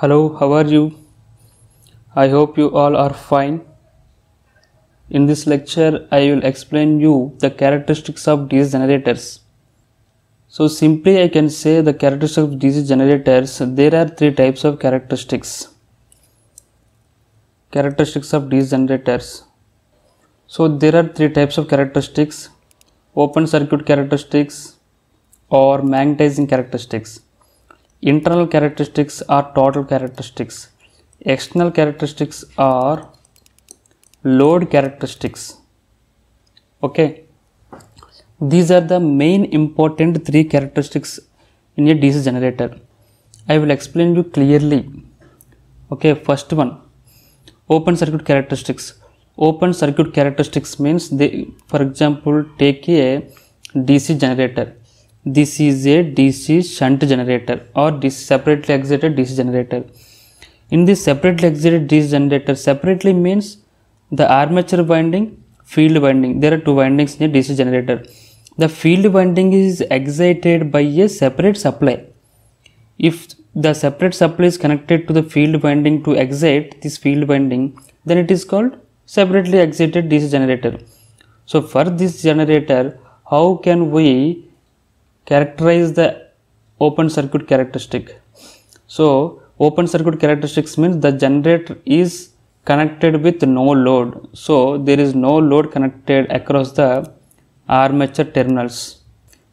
Hello, how are you? I hope you all are fine. In this lecture, I will explain you the characteristics of DC generators. So simply I can say the characteristics of DC generators, there are three types of characteristics. Characteristics of DC generators. So there are three types of characteristics, open circuit characteristics or magnetizing characteristics. Internal characteristics are total characteristics. External characteristics are load characteristics. Okay. These are the main important three characteristics in a DC generator. I will explain you clearly. Okay, first one open circuit characteristics. Open circuit characteristics means they, for example, take a DC generator. This is a DC shunt generator or DC separately excited DC generator. In this separately excited DC generator, separately means the armature winding, field winding. There are two windings in a DC generator. The field winding is excited by a separate supply. If the separate supply is connected to the field winding to excite this field winding, then it is called separately excited DC generator. So for this generator, how can we characterize the open circuit characteristic. So open circuit characteristics means the generator is connected with no load. So there is no load connected across the armature terminals.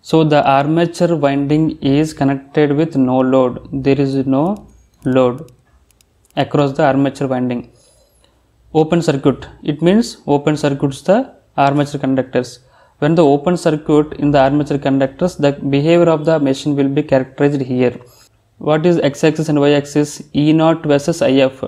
So the armature winding is connected with no load. There is no load across the armature winding. Open circuit. It means open circuits the armature conductors when the open circuit in the armature conductors, the behavior of the machine will be characterized here. What is x-axis and y-axis? E0 versus IF.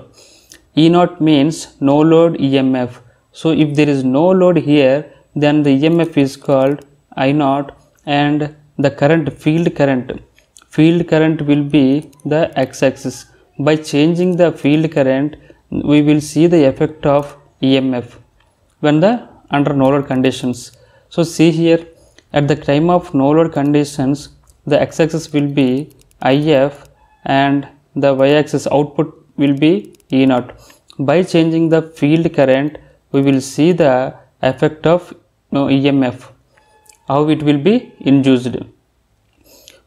E0 means no load EMF. So if there is no load here, then the EMF is called I0 and the current field current field current will be the x-axis. By changing the field current, we will see the effect of EMF when the under no load conditions. So see here at the time of no load conditions the x-axis will be IF and the y-axis output will be E0. By changing the field current we will see the effect of you know, EMF how it will be induced.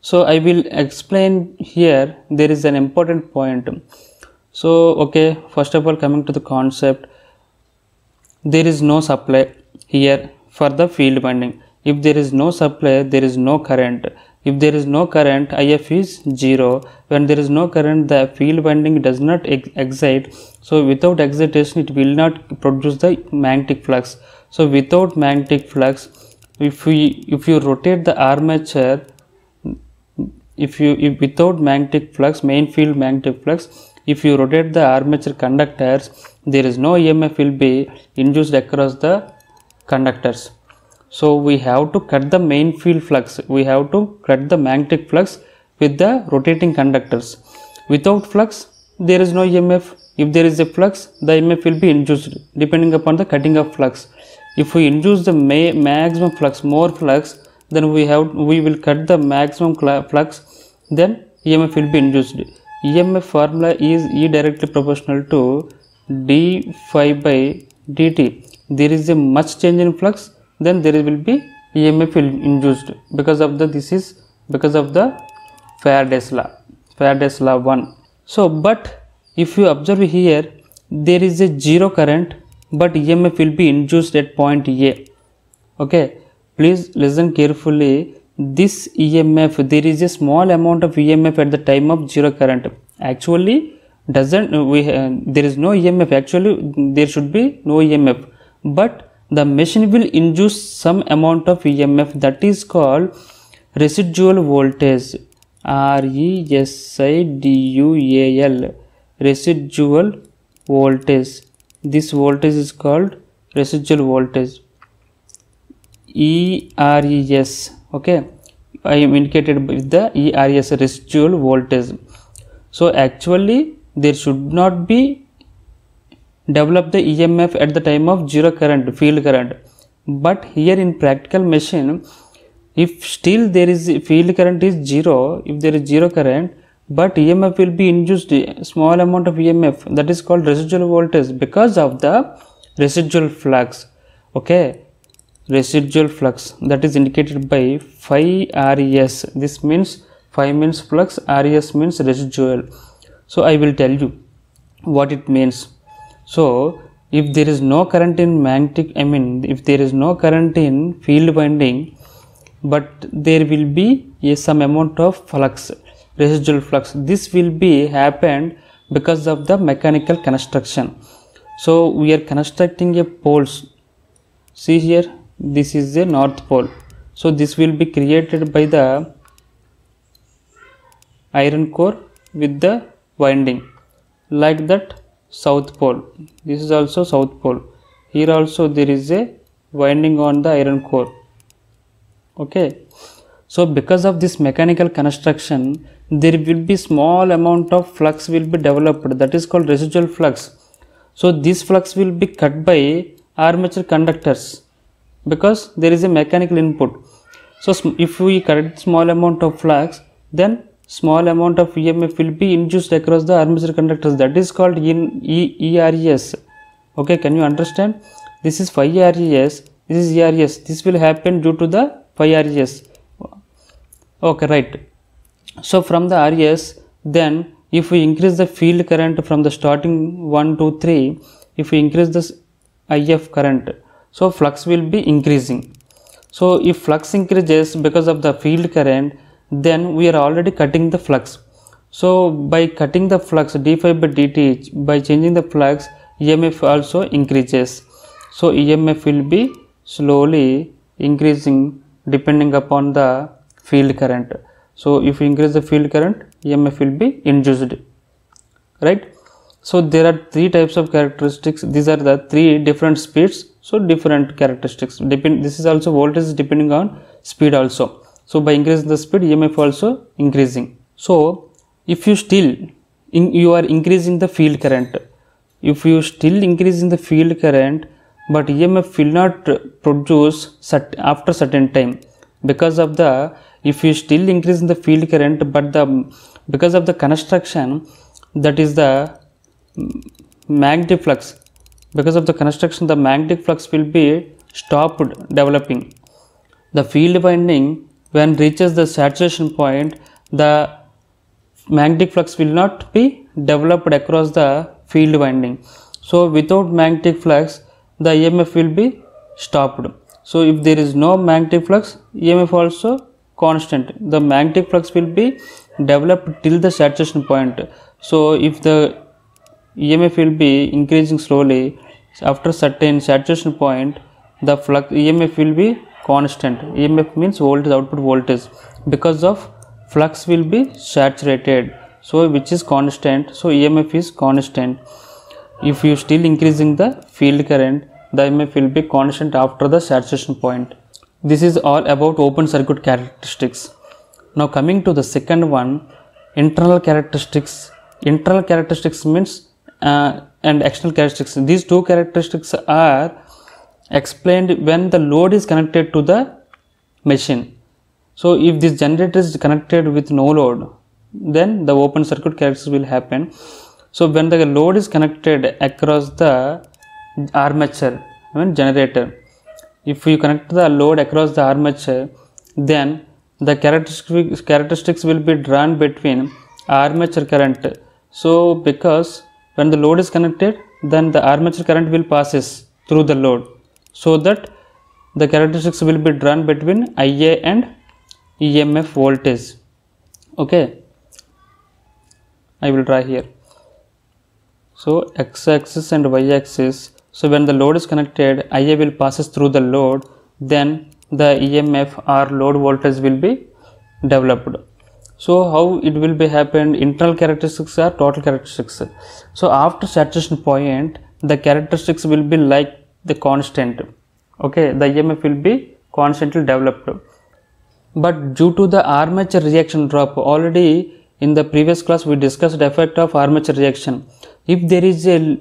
So I will explain here there is an important point. So okay first of all coming to the concept there is no supply here for the field winding. If there is no supply, there is no current. If there is no current, IF is 0. When there is no current, the field winding does not ex excite. So without excitation, it will not produce the magnetic flux. So without magnetic flux, if we if you rotate the armature, if you if without magnetic flux, main field magnetic flux, if you rotate the armature conductors, there is no EMF will be induced across the conductors. So we have to cut the main field flux. We have to cut the magnetic flux with the rotating conductors. Without flux there is no emf if there is a flux the emf will be induced depending upon the cutting of flux. If we induce the ma maximum flux more flux then we have we will cut the maximum flux then emf will be induced. Emf formula is e directly proportional to d phi by dt there is a much change in flux then there will be EMF induced because of the this is because of the Faraday's law Faraday's law 1 so but if you observe here there is a zero current but EMF will be induced at point A. Okay? Please listen carefully. This EMF there is a small amount of EMF at the time of zero current. Actually doesn't we uh, there is no EMF actually there should be no EMF but the machine will induce some amount of EMF that is called residual voltage. R E S I D U A L residual voltage. This voltage is called residual voltage. E R E S okay? I am indicated with the E R E S residual voltage. So actually there should not be develop the EMF at the time of zero current field current. But here in practical machine if still there is field current is zero if there is zero current but emf will be induced small amount of emf that is called residual voltage because of the residual flux okay? Residual flux that is indicated by phi res this means phi means flux res means residual. So i will tell you what it means so if there is no current in magnetic i mean if there is no current in field winding but there will be a some amount of flux residual flux. This will be happened because of the mechanical construction. So we are constructing a poles. See here this is the north pole. So this will be created by the iron core with the winding. Like that south pole. This is also south pole. Here also there is a winding on the iron core. Okay. So because of this mechanical construction there will be small amount of flux will be developed. That is called residual flux. So this flux will be cut by armature conductors because there is a mechanical input. So if we cut small amount of flux then small amount of emf will be induced across the armature conductors. That is called in e ers okay can you understand? This is phi res this is ers this will happen due to the phi res okay right. So from the res then if we increase the field current from the starting 1 to 3 if we increase this if current so flux will be increasing. So if flux increases because of the field current then we are already cutting the flux. So by cutting the flux d phi by dt by changing the flux emf also increases. So emf will be slowly increasing depending upon the field current. So if you increase the field current emf will be induced. Right? So there are three types of characteristics. These are the three different speeds. So different characteristics. Depend this is also voltage depending on speed also so by increasing the speed emf also increasing. So if you still in, you are increasing the field current. If you still increasing the field current but emf will not produce after certain time. Because of the if you still increase in the field current but the because of the construction that is the magnetic flux because of the construction the magnetic flux will be stopped developing. The field winding when reaches the saturation point the magnetic flux will not be developed across the field winding. So without magnetic flux the emf will be stopped. So if there is no magnetic flux emf also constant. The magnetic flux will be developed till the saturation point. So if the emf will be increasing slowly after certain saturation point the flux emf will be constant. Emf means voltage output voltage. Because of flux will be saturated. So which is constant? So emf is constant. If you still increasing the field current the emf will be constant after the saturation point. This is all about open circuit characteristics. Now coming to the second one internal characteristics. Internal characteristics means uh, and external characteristics. These two characteristics are explained when the load is connected to the machine. So if this generator is connected with no load then the open circuit characteristics will happen. So when the load is connected across the armature I mean generator if you connect the load across the armature then the characteristics characteristics will be drawn between armature current. So because when the load is connected then the armature current will passes through the load so that the characteristics will be drawn between ia and emf voltage. Okay. I will draw here. So x axis and y axis so when the load is connected ia will passes through the load. Then the emf or load voltage will be developed. So how it will be happened? Internal characteristics are total characteristics? So after saturation point the characteristics will be like the constant okay? The emf will be constantly developed. But due to the armature reaction drop already in the previous class we discussed effect of armature reaction. If there is a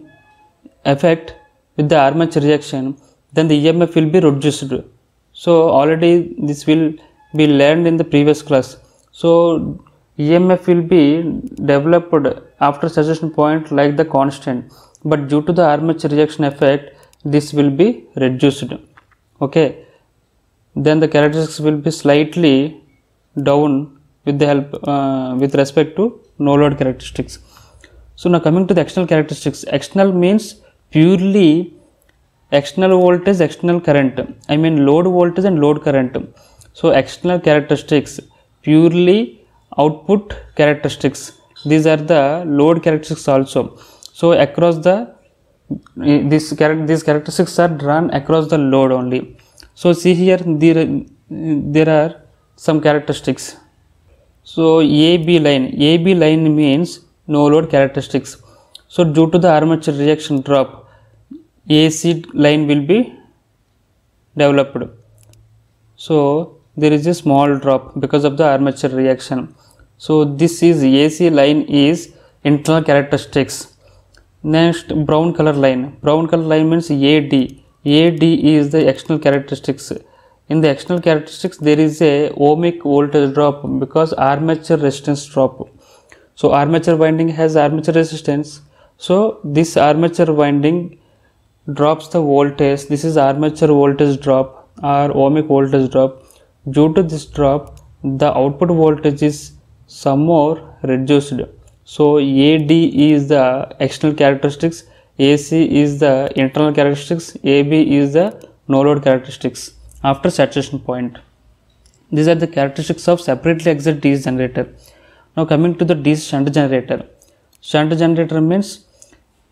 effect with the armature reaction then the emf will be reduced. So already this will be learned in the previous class. So emf will be developed after saturation point like the constant. But due to the armature reaction effect this will be reduced. Okay? Then the characteristics will be slightly down with the help uh, with respect to no load characteristics. So now coming to the external characteristics. External means purely external voltage external current. I mean load voltage and load current. So external characteristics purely output characteristics. These are the load characteristics also. So across the Eh, this charac- these characteristics are drawn across the load only. So see here there there are some characteristics. So ab line. Ab line means no load characteristics. So due to the armature reaction drop ac line will be developed. So there is a small drop because of the armature reaction. So this is ac line is internal characteristics next brown color line. Brown color line means ad ad is the external characteristics. In the external characteristics there is a ohmic voltage drop because armature resistance drop. So armature winding has armature resistance. So this armature winding drops the voltage. This is armature voltage drop or ohmic voltage drop. Due to this drop the output voltage is some more reduced so ad is the external characteristics ac is the internal characteristics ab is the no load characteristics. After saturation point. These are the characteristics of separately excited DC generator. Now coming to the DC shunt generator. Shunt generator means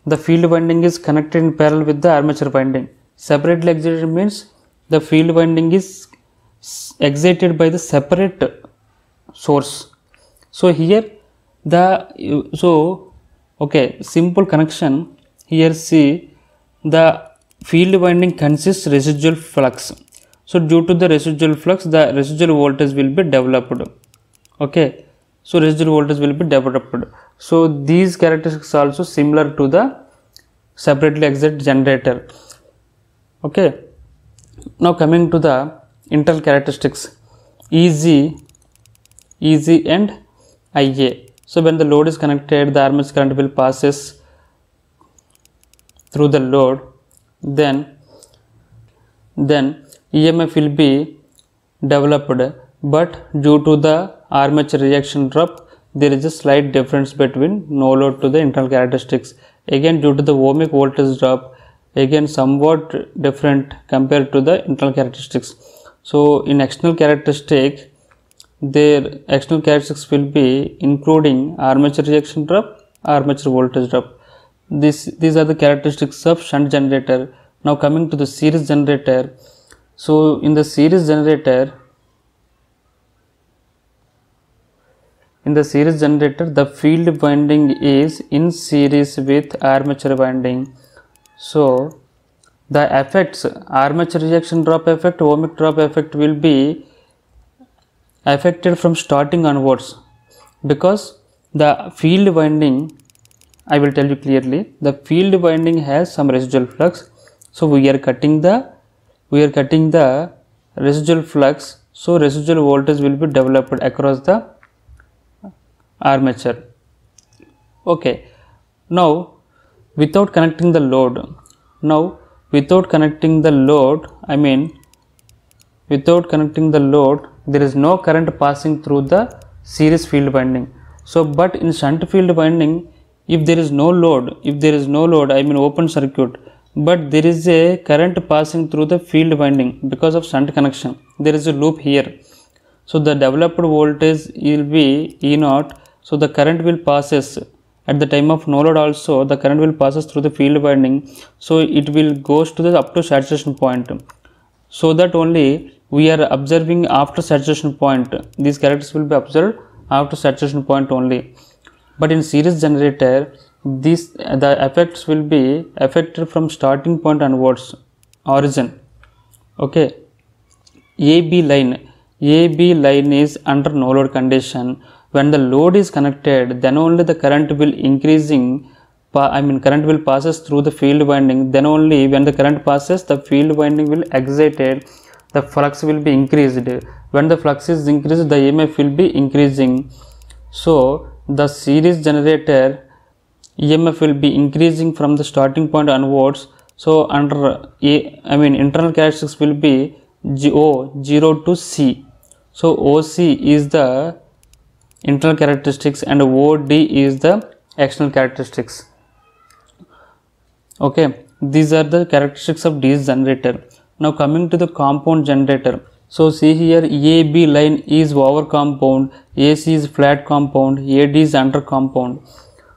the field winding is connected in parallel with the armature winding. Separately excited means the field winding is excited by the separate source. So here the so okay simple connection. Here see the field winding consists residual flux. So due to the residual flux the residual voltage will be developed. Okay so residual voltage will be developed. So these characteristics also similar to the separately excited generator. Okay now coming to the internal characteristics. Eg eg and ia so when the load is connected the armature current will passes through the load. Then then emf will be developed. But due to the armature reaction drop there is a slight difference between no load to the internal characteristics. Again due to the ohmic voltage drop again somewhat different compared to the internal characteristics. So in external characteristic their external characteristics will be including armature reaction drop armature voltage drop. This these are the characteristics of shunt generator. Now coming to the series generator. So in the series generator in the series generator the field winding is in series with armature winding. So the effects armature reaction drop effect ohmic drop effect will be affected from starting onwards. Because the field winding I will tell you clearly the field winding has some residual flux. So we are cutting the we are cutting the residual flux. So residual voltage will be developed across the armature. Okay. Now without connecting the load now without connecting the load i mean without connecting the load there is no current passing through the series field winding. So but in shunt field winding if there is no load if there is no load i mean open circuit but there is a current passing through the field winding because of shunt connection. There is a loop here. So the developed voltage will be e naught. So the current will passes. At the time of no load also the current will passes through the field winding. So it will goes to the up to saturation point. So that only we are observing after saturation point. These characters will be observed after saturation point only. But in series generator these the effects will be affected from starting point onwards. Origin. Okay. AB line. AB line is under no load condition. When the load is connected then only the current will increasing I mean current will passes through the field winding. Then only when the current passes the field winding will excited the flux will be increased. When the flux is increased the EMF will be increasing. So the series generator emf will be increasing from the starting point onwards. So under a i mean internal characteristics will be o 0 to c. So oc is the internal characteristics and od is the external characteristics. Okay. These are the characteristics of DC generator now coming to the compound generator. So see here ab line is over compound ac is flat compound ad is under compound.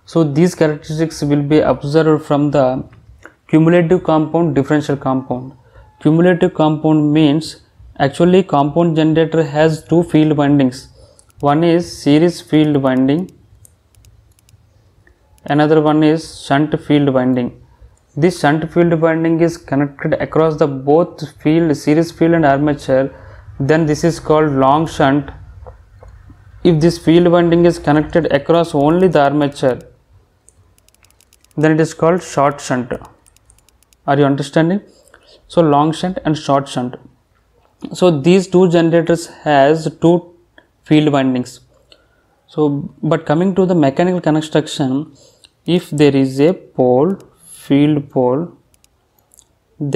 So these characteristics will be observed from the cumulative compound differential compound. Cumulative compound means actually compound generator has two field windings. One is series field winding another one is shunt field winding this shunt field winding is connected across the both field series field and armature. Then this is called long shunt. If this field winding is connected across only the armature then it is called short shunt. Are you understanding? So long shunt and short shunt. So these two generators has two field windings so but coming to the mechanical construction if there is a pole field pole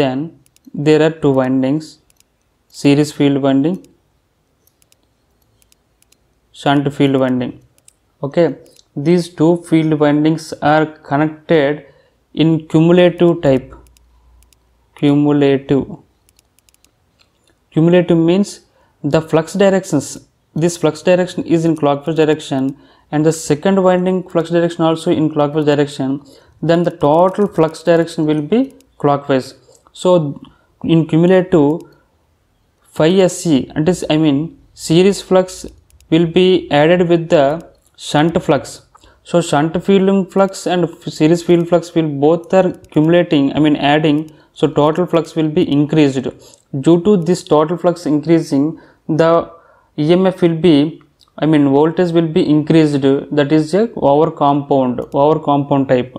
then there are two windings series field winding shunt field winding. Okay these two field windings are connected in cumulative type. Cumulative. Cumulative means the flux directions. This flux direction is in clockwise direction and the second winding flux direction also in clockwise direction then the total flux direction will be clockwise. So in cumulative phi sc and is i mean series flux will be added with the shunt flux. So shunt field flux and series field flux will both are cumulating i mean adding. So total flux will be increased. Due to this total flux increasing the emf will be i mean voltage will be increased. That is a over compound over compound type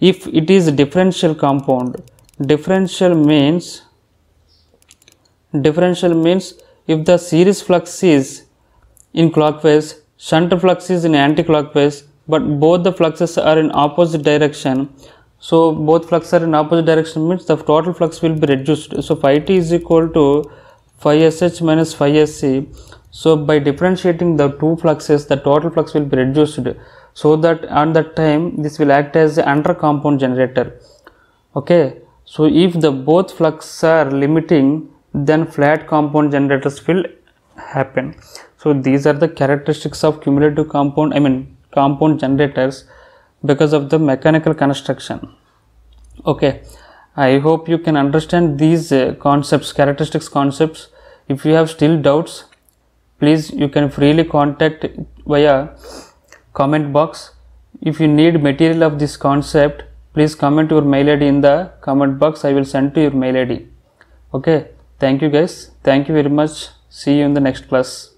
if it is differential compound differential means differential means if the series flux is in clockwise shunt flux is in anti-clockwise but both the fluxes are in opposite direction. So both flux are in opposite direction means the total flux will be reduced. So phi t is equal to phi sh minus phi sc so by differentiating the two fluxes the total flux will be reduced so that at that time this will act as under compound generator. Okay? So if the both flux are limiting then flat compound generators will happen. So these are the characteristics of cumulative compound i mean compound generators because of the mechanical construction. Okay? I hope you can understand these uh, concepts characteristics concepts. If you have still doubts please you can freely contact via comment box. If you need material of this concept please comment your mail id in the comment box. I will send to your mail id okay. Thank you guys. Thank you very much. See you in the next class